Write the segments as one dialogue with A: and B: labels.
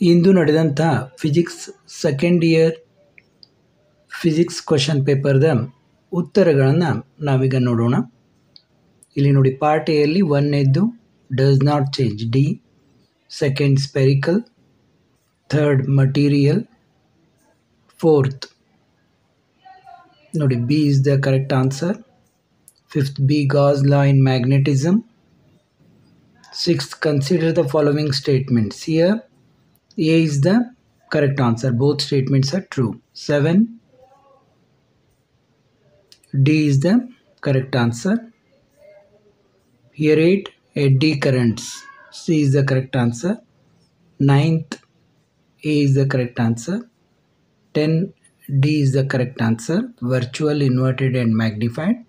A: ಇಂದು ನಡೆದಂತಹ physics second year physics question ಪೇಪರ್ದ ಉತ್ತರಗಳನ್ನು ನಾವೀಗ ನೋಡೋಣ. ಇಲ್ಲಿ ನೋಡಿ ಪಾರ್ಟ್ ಒನ್ ಎದ್ದು does not change D second spherical third material fourth ನೋಡಿ B is the correct answer fifth B Gauss law in magnetism sixth consider the following statements Here, A is the correct answer. Both statements are true. 7. D is the correct answer. Here 8. Eddy currents. C is the correct answer. Ninth, A is the correct answer. 10. D is the correct answer. Virtual, inverted and magnified.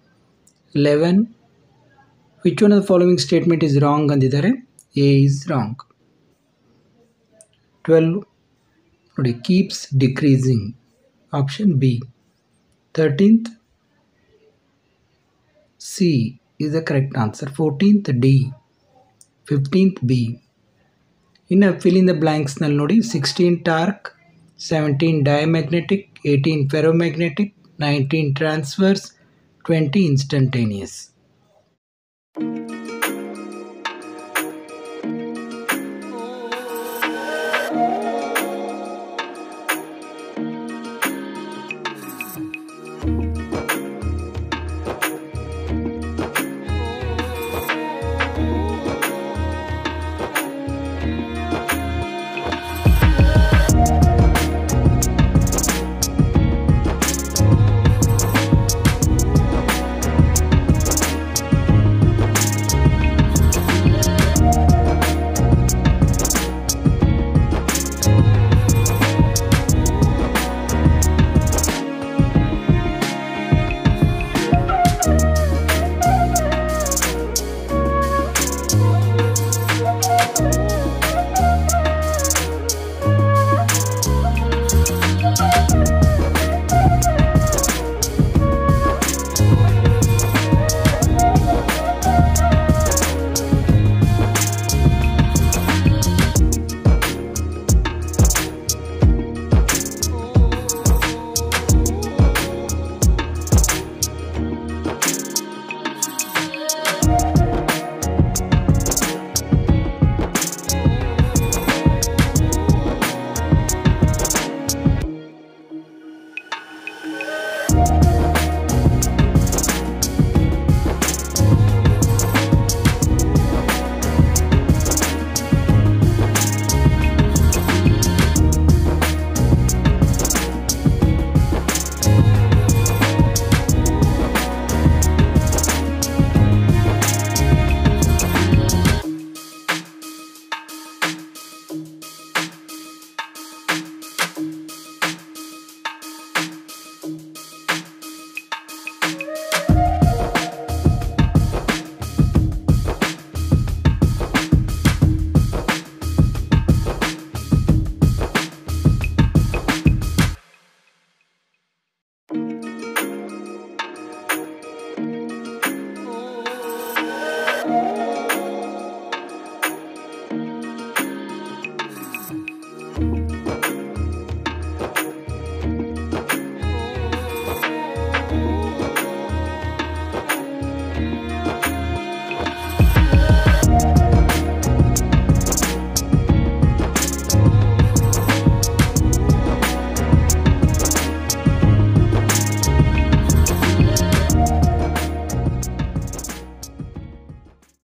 A: 11. Which one of the following statement is wrong ಅಂದಿದ್ದಾರೆ A is wrong twelve ನೋಡಿ keeps decreasing option B thirteenth C is the correct answer fourteenth D fifteenth B ಇನ್ನು fill in the ಬ್ಲ್ಯಾಂಕ್ಸ್ನಲ್ಲಿ ನೋಡಿ sixteen torque seventeen diamagnetic eighteen ferromagnetic nineteen transfers twenty instantaneous